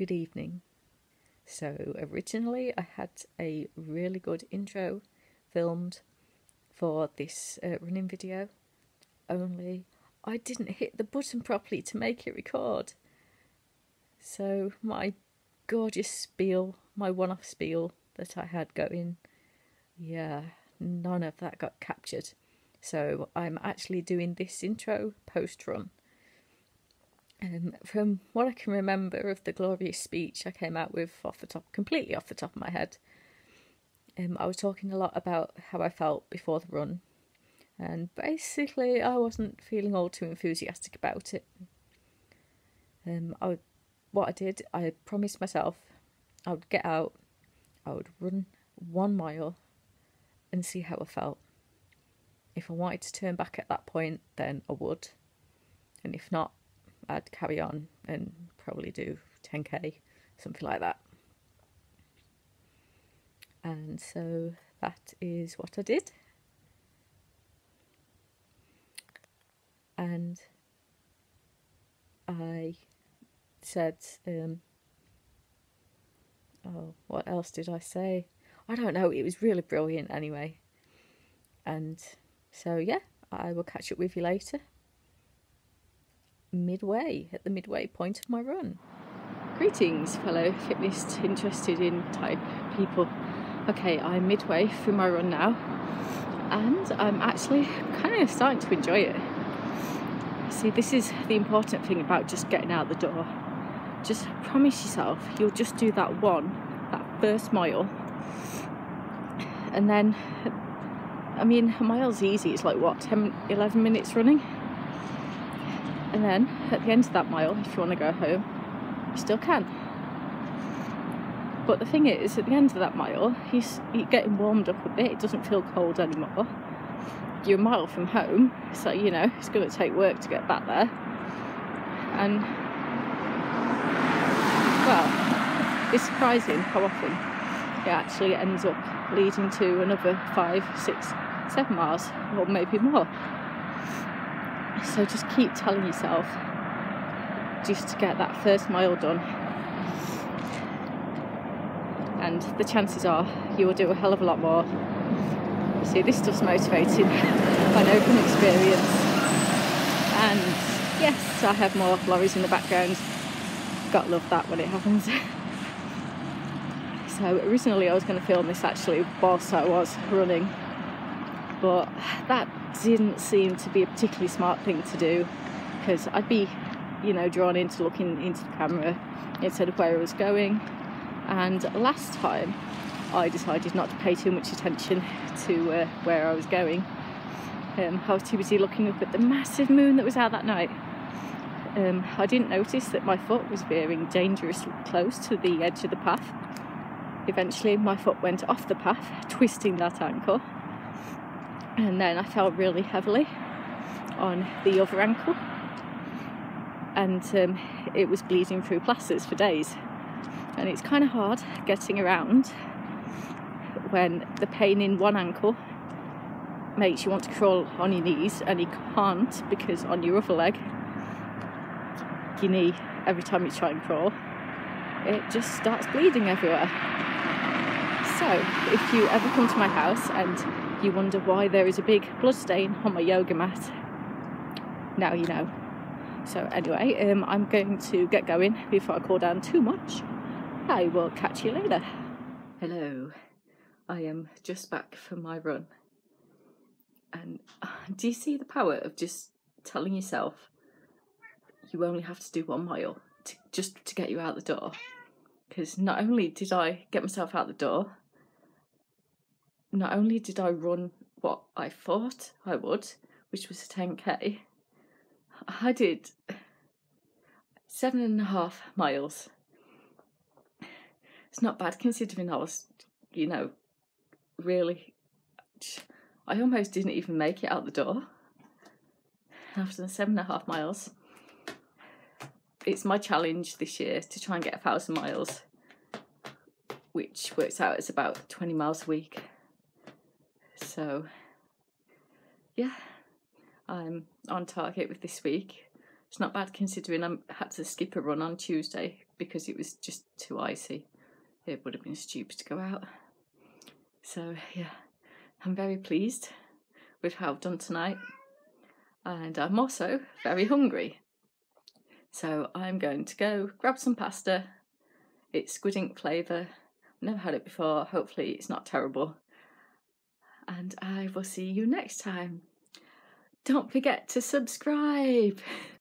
good evening. So, originally, I had a really good intro filmed for this uh, running video, only I didn't hit the button properly to make it record. So, my gorgeous spiel, my one off spiel that I had going, yeah, none of that got captured. So, I'm actually doing this intro post run. Um, from what I can remember of the glorious speech I came out with off the top, completely off the top of my head, um, I was talking a lot about how I felt before the run, and basically I wasn't feeling all too enthusiastic about it. Um, I what I did, I promised myself I would get out, I would run one mile, and see how I felt. If I wanted to turn back at that point, then I would, and if not, I'd carry on and probably do 10k, something like that. And so that is what I did. And I said, um, oh, what else did I say? I don't know. It was really brilliant anyway. And so, yeah, I will catch up with you later midway, at the midway point of my run. Greetings, fellow fitness interested in type people. Okay, I'm midway through my run now, and I'm actually kind of starting to enjoy it. See, this is the important thing about just getting out the door. Just promise yourself you'll just do that one, that first mile, and then, I mean, a mile's easy. It's like what, 10, 11 minutes running? And then at the end of that mile, if you want to go home, you still can. But the thing is, at the end of that mile, you're getting warmed up a bit, it doesn't feel cold anymore. You're a mile from home, so you know it's going to take work to get back there. And well, it's surprising how often it actually ends up leading to another five, six, seven miles, or maybe more. So just keep telling yourself just to get that first mile done. And the chances are you will do a hell of a lot more. See, this stuff's motivating. I know from experience. And yes, I have more lorries in the background. Gotta love that when it happens. so originally I was going to film this actually whilst I was running, but that didn't seem to be a particularly smart thing to do because I'd be, you know, drawn into looking into the camera instead of where I was going. And last time I decided not to pay too much attention to uh, where I was going. Um, I was too busy looking up at the massive moon that was out that night. Um, I didn't notice that my foot was veering dangerously close to the edge of the path. Eventually, my foot went off the path, twisting that ankle and then I fell really heavily on the other ankle. And um, it was bleeding through plasters for days. And it's kind of hard getting around when the pain in one ankle makes you want to crawl on your knees and you can't because on your other leg your knee every time you try and crawl it just starts bleeding everywhere. So if you ever come to my house and you wonder why there is a big blood stain on my yoga mat, now you know. So, anyway, um, I'm going to get going before I cool down too much. I will catch you later. Hello, I am just back from my run. And do you see the power of just telling yourself you only have to do one mile to, just to get you out the door? Because not only did I get myself out the door, not only did I run what I thought I would, which was a 10k, I did seven and a half miles. It's not bad considering I was, you know, really. I almost didn't even make it out the door after the seven and a half miles. It's my challenge this year to try and get a thousand miles, which works out as about 20 miles a week. So, yeah, I'm on target with this week. It's not bad considering I had to skip a run on Tuesday because it was just too icy. It would have been stupid to go out. So, yeah, I'm very pleased with how I've done tonight. And I'm also very hungry. So, I'm going to go grab some pasta. It's squid ink flavour. Never had it before. Hopefully, it's not terrible. And I will see you next time. Don't forget to subscribe.